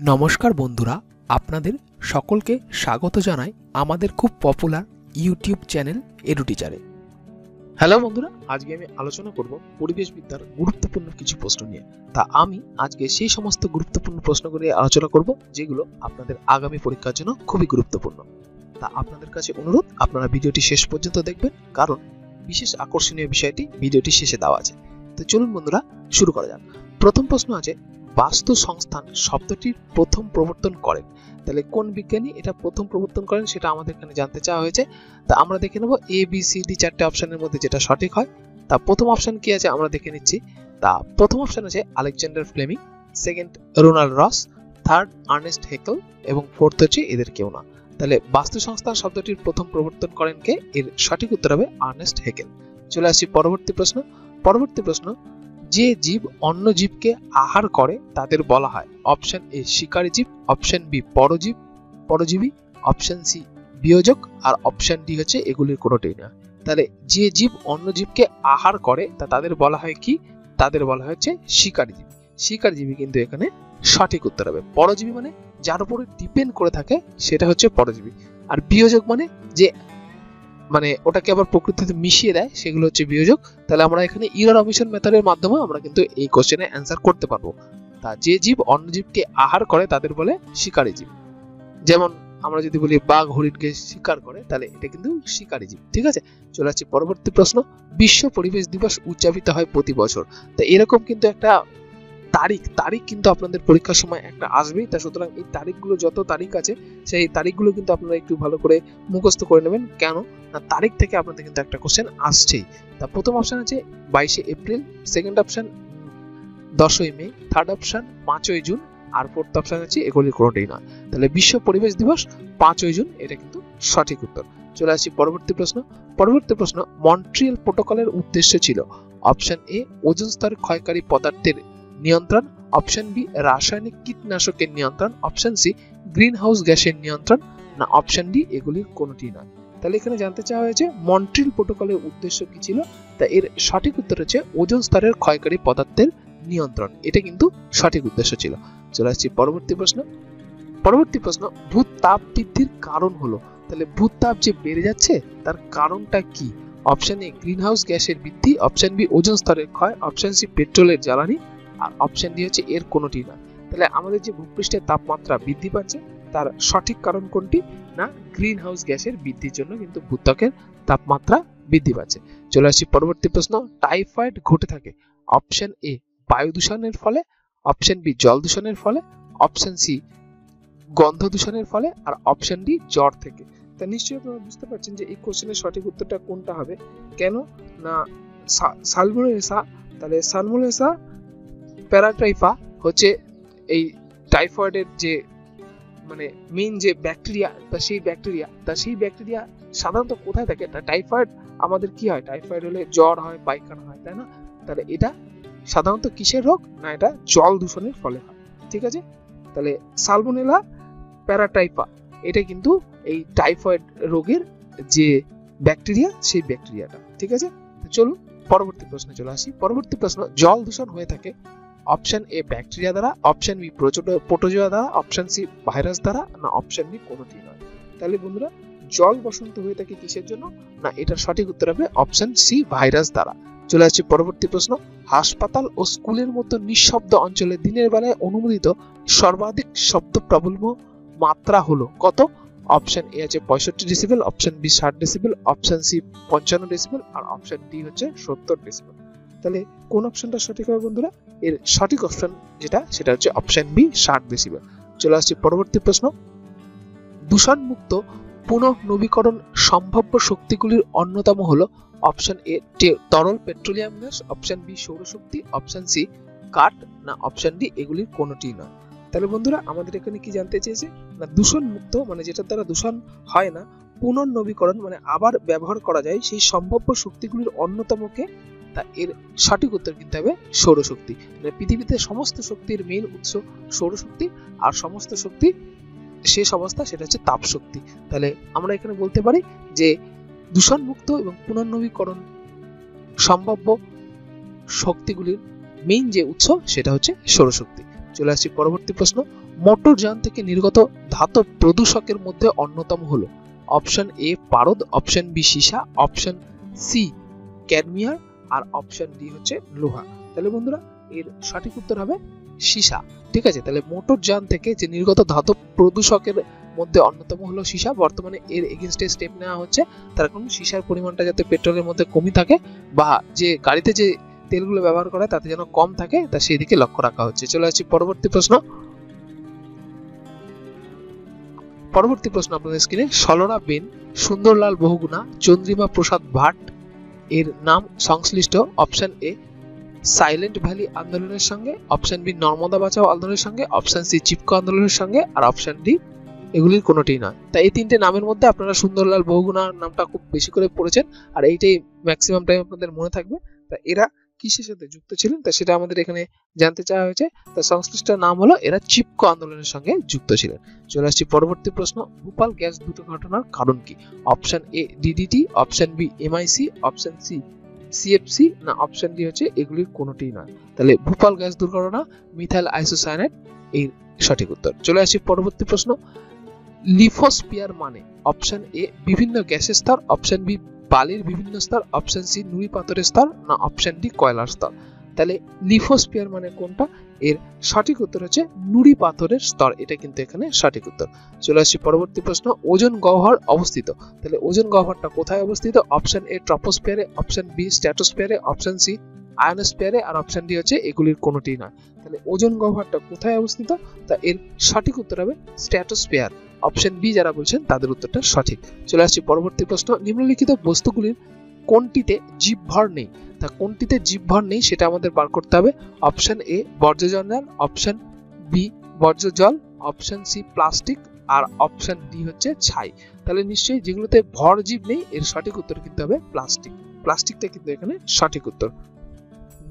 নমস্কার বন্ধুরা, আপনাদের সকলকে স্বাগত জানাই আমাদের খুব পপুলার ইউটিউব চ্যানেল এডু টিচারে হ্যালো বন্ধুরা, আজকে আমি আলোচনা করব পরিবেশবিদ্যার গুরুত্বপূর্ণ কিছু প্রশ্ন নিয়ে। তা আমি আজকে সেই সমস্ত গুরুত্বপূর্ণ প্রশ্নগুলো নিয়ে আলোচনা করব, যেগুলো আপনাদের আগামী পরীক্ষার জন্য খুবই গুরুত্বপূর্ণ। তা আপনাদের কাছে অনুরোধ, আপনারা ভিডিওটি শেষ পর্যন্ত দেখবেন, কারণ বিশেষ আকর্ষণীয় বিষয়টি ভিডিওটি শেষে দেওয়া আছে। তো চলুন বন্ধুরা, শুরু করা যাক। প্রথম প্রশ্ন আছে বাস্তু সংস্থান শব্দটির প্রথম প্রবর্তন করেন। তাহলে কোন বিজ্ঞানী এটা প্রথম প্রবর্তন করেন সেটা আমাদের এখানে জানতে চাওয়া হয়েছে। তা আমরা দেখে নেব এ বি সি ডি চারটে অপশনের মধ্যে যেটা সঠিক হয়। তা প্রথম অপশন কি আছে আমরা দেখে নিচ্ছি। তা প্রথম অপশন আছে Alexander Fleming, second Ronald Ross, third Ernest Haeckel এবং ফোর্থ হচ্ছে এদের কেউ না। তাহলে বাস্তু সংস্থান শব্দটির প্রথম প্রবর্তন করেন কে? এর সঠিক উত্তর হবে আর্নেস্ট হেকেল। চলে আসি পরবর্তী প্রশ্ন। পরবর্তী প্রশ্ন যে জীব অন্য জীবকে আহার করে, তাদের বলা হয় অপশন এ শিকারী জীব অপশন বি পরজীব, পরজীবী অপশন সি বিয়োজক, আর অপশন ডি হচ্ছে এগুলির কোনোটাই না তাহলে যে জীব অন্য জীবকে আহার করে, তা তাদের বলা হয় কি? তাদের বলা হচ্ছে শিকারী জীব। শিকারী জীবী কিন্তু এখানে সঠিক উত্তর হবে। পরজীবী মানে যার উপরে ডিপেন্ড করে থাকে, সেটা হচ্ছে পরজীবী। আর বিয়োজক মানে যে মানে ওটাকে আবার প্রকৃতিতে মিশিয়ে দেয়, সেগুলো হচ্ছে বিয়োজক। তাহলে আমরা এখানে ইরার অমিশন মেথডের মাধ্যমে আমরা কিন্তু এই কোশ্চেনে অ্যান্সার করতে পারব। তা যে জীব অন্য জীবকে আহার করে, তাদের বলে শিকারী জীব। যেমন আমরা যদি বলি বাঘ হরিণকে শিকার করে, তাহলে এটা কিন্তু শিকারী জীব, ঠিক আছে? চলে আসছি পরবর্তী প্রশ্ন। বিশ্ব পরিবেশ দিবস উদযাপিত হয় প্রতি বছর। তা এরকম কিন্তু একটা তারিখ তারিখ কিন্তু আপনাদের পরীক্ষার সময় একটা আসবেই, তা সুতরাং এই তারিখগুলো যত তারিখ আছে, সেই তারিখগুলো কিন্তু আপনারা একটু ভালো করে মুখস্থ করে নেবেন। কেন? না, তারিখ থেকে আপনাদের কিন্তু একটা কোশ্চেন আসছেই। তা প্রথম অপশন আছে বাইশে এপ্রিল সেকেন্ড অপশান দশই মে থার্ড অপশন পাঁচই জুন, আর ফোর্থ অপশন আছে এগুলি কোনোটাই নয়। তাহলে বিশ্ব পরিবেশ দিবস পাঁচই জুন, এটা কিন্তু সঠিক উত্তর। চলে আসি পরবর্তী প্রশ্ন। পরবর্তী প্রশ্ন, মন্ট্রিয়াল প্রোটোকলের উদ্দেশ্য ছিল। অপশন এ ওজন স্তর ক্ষয়কারী পদার্থের নিয়ন্ত্রণ অপশন বি রাসায়নিক কীটনাশকের নিয়ন্ত্রণ অপশন সি গ্রিন হাউস গ্যাসের নিয়ন্ত্রণ, না অপশন ডি এগুলির কোনোটি নয়। তাহলে এখানে জানতে চাওয়া হয়েছে মন্ট্রিল প্রোটোকলের উদ্দেশ্য কি ছিল? তা এর সঠিক উত্তর হচ্ছে, ওজন স্তরের ক্ষয়কারী পদার্থের নিয়ন্ত্রণ। এটা কিন্তু সঠিক উদ্দেশ্য ছিল। চলে আসছি পরবর্তী প্রশ্ন। পরবর্তী প্রশ্ন, ভূত তাপ বৃদ্ধির কারণ হলো। তাহলে ভূত তাপ যে বেড়ে যাচ্ছে, তার কারণটা কি? অপশন এ গ্রিন হাউস গ্যাসের বৃদ্ধি অপশন বি ওজন স্তরের ক্ষয় অপশন সি পেট্রোলের জ্বালানি অপশন ডি হচ্ছে এর কোনোটি না। তাহলে আমাদের যে ভূপৃষ্ঠের তাপমাত্রা বৃদ্ধি পাচ্ছে, তার সঠিক কারণ কোনটি? না গ্রিন হাউস গ্যাসের বৃদ্ধির জন্য কিন্তু ভূত্বকের তাপমাত্রা বৃদ্ধি পাচ্ছে। চলে আসছি পরবর্তী প্রশ্ন, টাইফয়েড ঘটে থাকে অপশন এ বায়ু দূষণের ফলে অপশন বি জল দূষণের ফলে অপশন সি গন্ধ দূষণের ফলে, আর অপশন ডি জ্বর থেকে। তা নিশ্চয়ই আপনারা বুঝতে পারছেন যে এই কোশ্চেনের সঠিক উত্তরটা কোনটা হবে? কেন? না সালমোনেসা তাহলে সালমোনেসা প্যারাটাইফা হচ্ছে এই টাইফয়েডের যে মানে মেইন যে ব্যাকটেরিয়া তা সেই ব্যাকটেরিয়া তা সেই ব্যাকটেরিয়া সাধারণত কোথায় থাকে? তা টাইফয়েড আমাদের কি হয়? টাইফয়েড হলে জ্বর হয়, পায়খানা হয়, তাই না? তাহলে এটা সাধারণত কিসের রোগ? না, এটা জল দূষণের ফলে হয়। ঠিক আছে? তাহলে সালমোনেলা প্যারাটাইফা, এটা কিন্তু এই টাইফয়েড রোগের যে ব্যাকটেরিয়া সেই ব্যাকটেরিয়াটা ঠিক আছে? চলুন, পরবর্তী প্রশ্নে চলে আসি। পরবর্তী প্রশ্ন, জল দূষণ হয়ে থাকে অপশন এ ব্যাকটেরিয়া দ্বারা অপশন বি প্রোটোজোয়া দ্বারা অপশন সি ভাইরাস দ্বারা, না অপশন বি কোনোটি নয়। তাহলে বন্ধুরা, জল বসন্ত হয়ে থাকে কিসের জন্য? না, এটার সঠিক উত্তর হবে অপশন সি ভাইরাস দ্বারা। চলে আসছি পরবর্তী প্রশ্ন। হাসপাতাল ও স্কুলের মতো নিঃশব্দ অঞ্চলে দিনের বেলায় অনুমোদিত সর্বাধিক শব্দ প্রাবল্য মাত্রা হলো কত? অপশন এ আছে পঁয়ষট্টি ডেসিবেল অপশন বি ষাট ডেসিবেল অপশন সি পঞ্চান্ন ডেসিবেল আর অপশন ডি হচ্ছে সত্তর ডেসিবেল তাহলে কোন অপশনটা সঠিক হবে বন্ধুরা? এর সঠিক অপশন যেটা, সেটা হচ্ছে অপশন বি ষাট ডেসিবেল চলে আসছি পরবর্তী প্রশ্ন। দূষণমুক্ত পুনঃনবীকরণ সম্ভাব্য শক্তিগুলির অন্যতম হলো অপশন এ তরল পেট্রোলিয়াম গ্যাস অপশন বি সৌরশক্তি অপশন সি কাঠ, না অপশন ডি এগুলির কোনোটি নয়। তাহলে বন্ধুরা, আমাদের এখানে কি জানতে চেয়েছে? না, দূষণ মুক্ত মানে যেটার দ্বারা দূষণ হয় না পুনর্নবীকরণ মানে আবার ব্যবহার করা যায়, সেই সম্ভাব্য শক্তিগুলির অন্যতমকে তা এর সঠিক উত্তর কিন্তু হবে সৌরশক্তি। মানে পৃথিবীতে সমস্ত শক্তির মেইন উৎস সৌরশক্তি, আর সমস্ত শক্তি শেষ অবস্থা সেটা হচ্ছে তাপ শক্তি তাহলে আমরা এখানে বলতে পারি যে দূষণমুক্ত এবং পুনর্নবীকরণ সম্ভাব্য শক্তিগুলির মেইন যে উৎস সেটা হচ্ছে সৌরশক্তি। চলে আসছি পরবর্তী প্রশ্ন। মোটর যান থেকে নির্গত ধাতব প্রদূষকের মধ্যে অন্যতম হলো। অপশন এ পারদ, অপশন বি সীসা, অপশন সি ক্যাডমিয়ার আর অপশন ডি হচ্ছে লোহা। তাহলে বন্ধুরা, এর সঠিক উত্তর হবে সীসা। ঠিক আছে? তাহলে মোটরযান থেকে যে নির্গত ধাতব প্রদূষকের মধ্যে অন্যতম হলো সীসা। বর্তমানে এর এগেনস্টে স্টেপ নেওয়া হচ্ছে। তার কারণ সীসার পরিমাণটা যাতে পেট্রোলের মধ্যে কমই থাকে বা যে গাড়িতে যে তেলগুলো ব্যবহার করা তাতে যেন কম থাকে, তা সেই দিকে লক্ষ্য রাখা হচ্ছে। চলে আসছি পরবর্তী প্রশ্ন। পরবর্তী প্রশ্ন আপনাদের স্ক্রিনে সলরা বেন, সুন্দরলাল বহুগুণা, চন্দ্রিমা প্রসাদ ভাট এর নাম সংশ্লিষ্ট অপশন এ, সাইলেন্ট ভ্যালি আন্দোলনের সঙ্গে, অপশন বি, নর্মদা বাঁচাও আন্দোলনের সঙ্গে, অপশন সি, চিপকো আন্দোলনের সঙ্গে, আর অপশন ডি, এগুলির কোনোটি নয়। তাই এই তিনটে নামের মধ্যে আপনারা সুন্দরলাল বহুগুণার নামটা খুব বেশি করে পড়েছেন, আর এইটাই ম্যাক্সিমাম টাইম আপনাদের মনে থাকবে। তা এরা কিসের সাথে যুক্ত ছিলেন তা সেটা আমাদের এখানে জানতে চাওয়া হয়েছে। তার সংশ্লিষ্ট নাম হলো এরা চিপকো আন্দোলনের সঙ্গে যুক্ত ছিলেন। চলে আসছি পরবর্তী প্রশ্ন, ভূপাল গ্যাস দুর্ঘটনার কারণ কি? Option A DDT option B MIC option C CFC না অপশন ডি হচ্ছে এগুলির কোনোটিই নয়। তাহলে ভূপাল গ্যাস দুর্ঘটনা, মিথাইল আইসোসায়ানাইড এই সঠিক উত্তর। চলে আসি পরবর্তী প্রশ্ন লিফোস্পিয়ার মানে? অপশন এ বিভিন্ন গ্যাসের স্তর, অপশন বি বালির বিভিন্ন স্তর অপশন সি নুড়ি পাথরের স্তর না অপশন ডি কয়লার স্তর। তাহলে লিফোস্পিয়ার মানে কোনটা? এর সঠিক উত্তর হচ্ছে নুড়ি পাথরের স্তর। এটা কিন্তু এখানে সঠিক উত্তর। চলে আসছি পরবর্তী প্রশ্ন, ওজন গহ্বর অবস্থিত। তাহলে ওজন গহ্বরটা কোথায় অবস্থিত? অপশন এ ট্রপোস্পিয়ারে অপশন বি স্ট্যাটোস্পিয়ারে অপশন সি আয়নোস্পিয়ারে আর অপশন ডি হচ্ছে এগুলির কোনোটি নয়। তাহলে ওজন গহ্বরটা কোথায় অবস্থিত? তা এর সঠিক উত্তর হবে স্ট্যাটোস্পিয়ার অপশন বি যারা বলছেন, তাদের উত্তরটা সঠিক। চলে আসছি পরবর্তী প্রশ্ন। নিম্নলিখিত বস্তুগুলির কোনটিতে জীবভর নেই? তা কোনটিতে জীবভর নেই সেটা আমাদের বার করতে হবে। অপশন এ বর্জ্য জল অপশন বি বর্জ্য জল অপশন সি প্লাস্টিক আর অপশন ডি হচ্ছে ছাই। তাহলে নিশ্চয়ই যেগুলোতে ভর জীব নেই, এর সঠিক উত্তর কিন্তু হবে প্লাস্টিক প্লাস্টিকটা কিন্তু এখানে সঠিক উত্তর।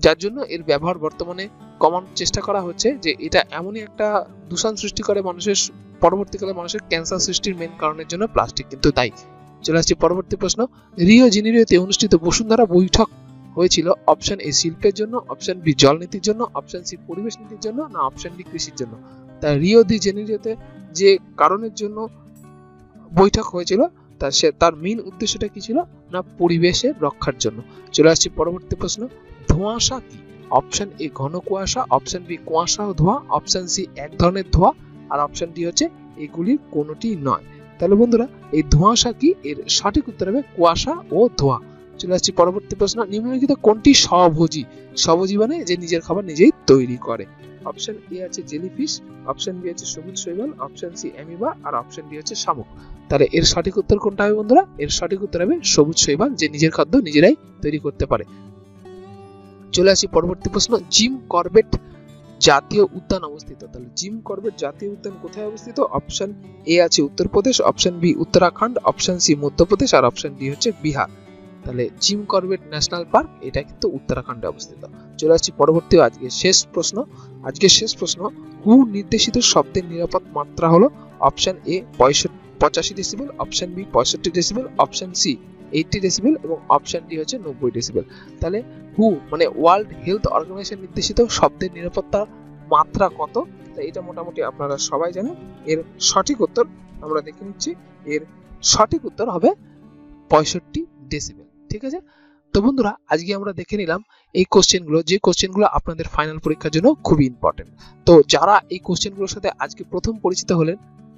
যার জন্য এর ব্যবহার বর্তমানে কমানোর চেষ্টা করা হচ্ছে যে এটা এমনই একটা দূষণ সৃষ্টি করে মানুষের পরবর্তীকালে মানুষের ক্যান্সার সৃষ্টির মেন কারণের জন্য প্লাস্টিক কিন্তু তাই। চলে আসছি পরবর্তী প্রশ্ন। রিও জেনিরিওতে অনুষ্ঠিত বসুন্ধরা বৈঠক হয়েছিল অপশন এ শিল্পের জন্য অপশন বি জল নীতির জন্য অপশন সি পরিবেশ নীতির জন্য, না অপশন ডি কৃষির জন্য। তা রিও দি জেনিরিওতে যে কারণের জন্য বৈঠক হয়েছিল তার সে, তার মেইন উদ্দেশ্যটা কি ছিল? না পরিবেশের রক্ষার জন্য। চলে আসছি পরবর্তী প্রশ্ন। ধোঁয়াশা কি? অপশন এ ঘন কুয়াশা অপশন বি কুয়াশা ও ধোঁয়া অপশন সি এক ধরনের ধোঁয়া আর অপশন ডি হচ্ছে এগুলির কোনোটি নয়। তাহলে বন্ধুরা, এই ধোঁয়াশা কি? এর সঠিক উত্তর হবে কুয়াশা ও ধোঁয়া। চলে আসছি পরবর্তী প্রশ্ন। নিম্নলিখিত কোনটি স্বভোজী? স্বভোজী মানে যে নিজের খাবার নিজেই তৈরি করে। অপশন এ আছে জেলিফিশ অপশন বি আছে সবুজ শৈবাল অপশন সি অ্যামিবা আর অপশন ডি হচ্ছে শামুক। তাহলে এর সঠিক উত্তর কোনটা হবে বন্ধুরা? এর সঠিক উত্তর হবে সবুজ শৈবাল, যে নিজের খাদ্য নিজেরাই তৈরি করতে পারে। চলে আসি পরবর্তী প্রশ্ন। জিম করবেট জাতীয় উদ্যান অবস্থিত। তাহলে জিম করবেট জাতীয় উদ্যান কোথায় অবস্থিত? অপশন এ আছে Uttar Pradesh option B Uttarakhand option C Madhya Pradesh, আর অপশন ডি হচ্ছে বিহার। তাহলে জিম করবেট ন্যাশনাল পার্ক এটা কিন্তু উত্তরাখণ্ডে অবস্থিত। চলে আসছি পরবর্তী আজকে শেষ প্রশ্ন। আজকের শেষ প্রশ্ন হু নির্দেশিত শব্দের নিরাপদ মাত্রা হলো অপশন এ পঁয়ষট্টি, পঁচাশি ডেসিবেল অপশন বি পঁয়ষট্টি decibel option C eighty decibel এবং অপশন ডি হচ্ছে নব্বই ডেসিবেল তাহলে হু মানে ওয়ার্ল্ড হেলথ অর্গানাইজেশন নির্দেশিত শব্দের নিরাপত্তা মাত্রা কত? এটা মোটামুটি আপনারা সবাই জানেন। এর সঠিক উত্তর আমরা দেখে নিচ্ছি। এর সঠিক উত্তর হবে পঁয়ষট্টি ডেসিবেল ঠিক আছে? তো বন্ধুরা, আজকে আমরা দেখে নিলাম এই কোশ্চেনগুলো যে কোশ্চেনগুলো আপনাদের ফাইনাল পরীক্ষার জন্য খুবই ইম্পর্টেন্ট তো যারা এই কোশ্চেনগুলোর সাথে আজকে প্রথম পরিচিত হলেন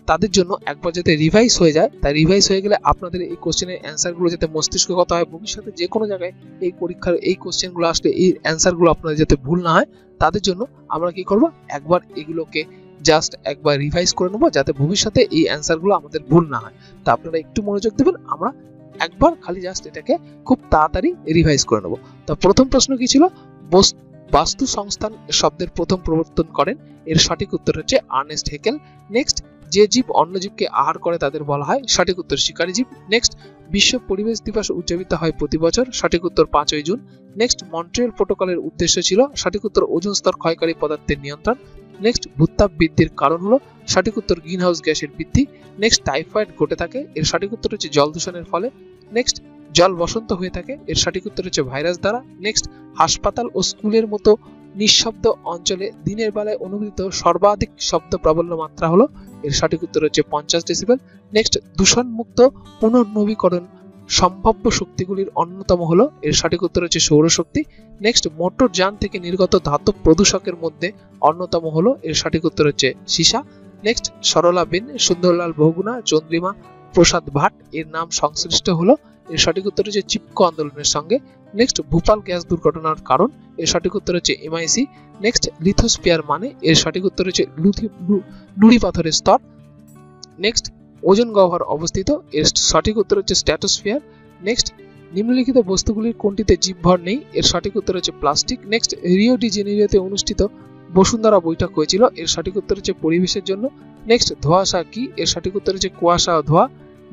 তাদের জন্য একবার যাতে রিভাইজ হয়ে যায়, তাই রিভাইজ হয়ে গেলে আপনাদের এই কোশ্চেনের অ্যান্সারগুলো যাতে মস্তিষ্কগত হয়, ভবিষ্যতে যে কোনো জায়গায় এই পরীক্ষার এই কোশ্চেনগুলো আসলে এই অ্যান্সারগুলো আপনাদের যাতে ভুল না হয়, তাদের জন্য আমরা কি করব? একবার এগুলোকে জাস্ট একবার রিভাইজ করে নেব, যাতে ভবিষ্যতে এই অ্যান্সারগুলো আমাদের ভুল না হয়। তা আপনারা একটু মনোযোগ দেবেন, আমরা একবার খালি জাস্ট এটাকে খুব তাড়াতাড়ি রিভাইজ করে নেব। তা প্রথম প্রশ্ন কি ছিল? বাস্তু সংস্থান শব্দের প্রথম প্রবর্তন করেন, এর সঠিক উত্তর হচ্ছে আর্নেস্ট হেকেল। নেক্সট যে জীব অন্য জীবকে আহার করে তাদের বলা হয় সঠিক উত্তর শিকারী জীব। নেক্সট বিশ্ব পরিবেশ দিবস উদযাপিত হয় প্রতি বছর। সঠিক উত্তর পাঁচই জুন। নেক্সট মন্ট্রিয়াল প্রোটোকলের উদ্দেশ্য ছিল সঠিক উত্তর ওজন স্তর ক্ষয়কারী পদার্থের নিয়ন্ত্রণ। নেক্সট ভূতাপ বৃদ্ধির কারণ হলো সঠিক উত্তর গ্রিন হাউস গ্যাসের বৃদ্ধি। নেক্সট টাইফয়েড ঘটে থাকে, এর সঠিক উত্তর হচ্ছে জল দূষণের ফলে। নেক্সট জল বসন্ত হয়ে থাকে, এর সঠিক উত্তর হচ্ছে ভাইরাস দ্বারা। নেক্সট হাসপাতাল ও স্কুলের মতো নিঃশব্দ অঞ্চলে দিনের বেলায় অনুভূত সর্বাধিক শব্দ প্রাবল্য মাত্রা হলো, এর সঠিক উত্তর হচ্ছে পঞ্চাশ ডেসিবেল নেক্সট দূষণমুক্ত পুনর্নবীকরণ সম্ভাব্য শক্তিগুলির অন্যতম হলো, এর সঠিক উত্তর হচ্ছে সৌরশক্তি। নেক্সট মোটর যান থেকে নির্গত ধাতব প্রদূষকের মধ্যে অন্যতম হলো, এর সঠিক উত্তর হচ্ছে সীসা। নেক্সট সরলা বেন, সুন্দরলাল বহুগুণা, চন্দ্রিমা প্রসাদ ভাট, এর নাম সংশ্লিষ্ট হলো, এর সঠিক উত্তর হচ্ছে চিপকো আন্দোলনের সঙ্গে। নেক্সট ভোপাল গ্যাস দুর্ঘটনার কারণ, এর সঠিক উত্তর হচ্ছে এমআইসি নেক্সট লিথোস্পিয়ার মানে এর সঠিক উত্তর হচ্ছে নুড়ি পাথরের স্তর। নেক্সট ওজন গহ্বর অবস্থিত, এর সঠিক উত্তর হচ্ছে স্ট্যাটোস্ফিয়ার নেক্সট নিম্নলিখিত বস্তুগুলির কোনটিতে জীবভর নেই, এর সঠিক উত্তর হচ্ছে প্লাস্টিক নেক্সট রিও ডি জেনেরিওতে অনুষ্ঠিত বসুন্ধরা বৈঠক হয়েছিল, এর সঠিক উত্তর হচ্ছে পরিবেশের জন্য। নেক্সট ধোঁয়াশা কি, এর সঠিক উত্তর হচ্ছে কুয়াশা ধোঁয়া।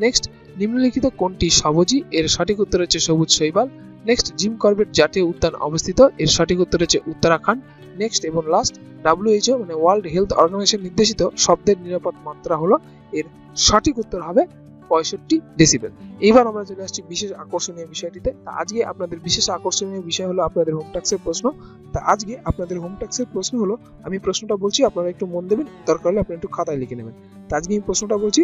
নেক্সট নিম্নলিখিত কোনটি সবজি, এর সঠিক উত্তর হচ্ছে সবুজ শৈবাল। নেক্সট জিম করবেট জাতীয় উদ্যান অবস্থিত। এর সঠিক উত্তর হচ্ছে উত্তরাখণ্ড। নেক্সট এবং লাস্ট ডাব্লিউএইচও মানে ওয়ার্ল্ড হেলথ অর্গানাইজেশন নির্দেশিত শব্দের নিরাপদ মাত্রা হলো, এর সঠিক উত্তর হবে পঁয়ষট্টি ডেসিবেল এইবার আমরা চলে আসছি বিশেষ আকর্ষণীয় বিষয়টিতে। তা আজকে আপনাদের বিশেষ আকর্ষণীয় বিষয় হলো আপনাদের হোম ট্যাক্সের প্রশ্ন। তা আজকে আপনাদের হোম ট্যাক্সের প্রশ্ন হলো, আমি প্রশ্নটা বলছি, আপনারা একটু মন দেবেন, দরকার হলে আপনারা একটু খাতায় লিখে নেবেন। তা আজকে আমি প্রশ্নটা বলছি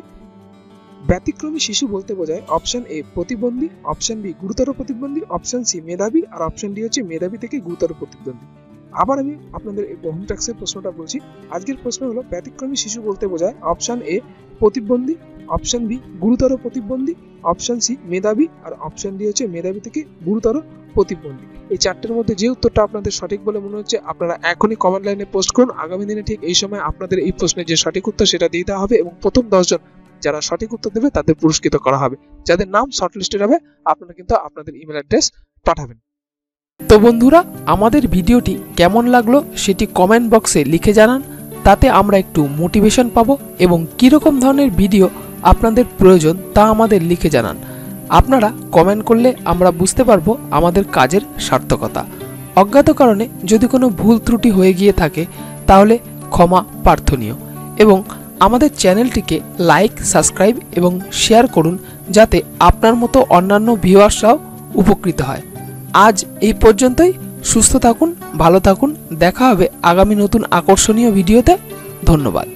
ব্যতিক্রমী শিশু বলতে বোঝায় অপশন এ প্রতিবন্ধী অপশন বি গুরুতর প্রতিবন্ধী অপশন সি মেধাবী, আর অপশন ডি হচ্ছে মেধাবী থেকে গুরুতর প্রতিবন্ধী। আবার আমি আপনাদের এই হোম ট্যাক্সের প্রশ্নটা বলছি। আজকের প্রশ্ন হলো, ব্যতিক্রমী শিশু বলতে বোঝায় অপশন এ প্রতিবন্ধী অপশন বি গুরুতর প্রতিবন্ধী অপশন সি মেধাবী, আর অপশন ডি হচ্ছে মেধাবী থেকে গুরুতর প্রতিবন্ধী। এই চারটের মধ্যে যে উত্তরটা আপনাদের সঠিক বলে মনে হচ্ছে, আপনারা এখনই কমেন্ট লাইনে পোস্ট করুন। আগামী দিনে ঠিক এই সময় আপনাদের এই প্রশ্নের যে সঠিক উত্তর, সেটা দিয়ে দেওয়া হবে এবং প্রথম দশজন যারা সঠিক উত্তর দেবে তাদের পুরস্কৃত করা হবে। যাদের নাম শর্টলিস্টেড হবে আপনারা কিন্তু আপনাদের ইমেল অ্যাড্রেস পাঠাবেন। তো বন্ধুরা, আমাদের ভিডিওটি কেমন লাগল সেটি কমেন্ট বক্সে লিখে জানান। তাতে আমরা একটু মোটিভেশন পাবো এবং কীরকম ধরনের ভিডিও আপনাদের প্রয়োজন তা আমাদের লিখে জানান। আপনারা কমেন্ট করলে আমরা বুঝতে পারব আমাদের কাজের সার্থকতা। অজ্ঞাত কারণে যদি কোনো ভুল ত্রুটি হয়ে গিয়ে থাকে, তাহলে ক্ষমা প্রার্থনীয়। এবং আমাদের চ্যানেলটিকে লাইক, সাবস্ক্রাইব এবং শেয়ার করুন যাতে আপনার মতো অন্যান্য ভিউয়ার্সরাও উপকৃত হয়। আজ এই পর্যন্তই। সুস্থ থাকুন, ভালো থাকুন। দেখা হবে আগামী নতুন আকর্ষণীয় ভিডিওতে। ধন্যবাদ।